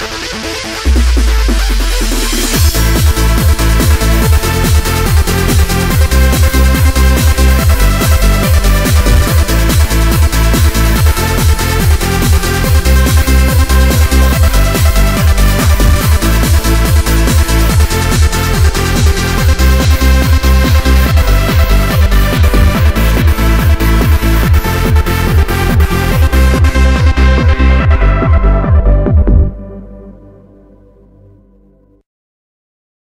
Música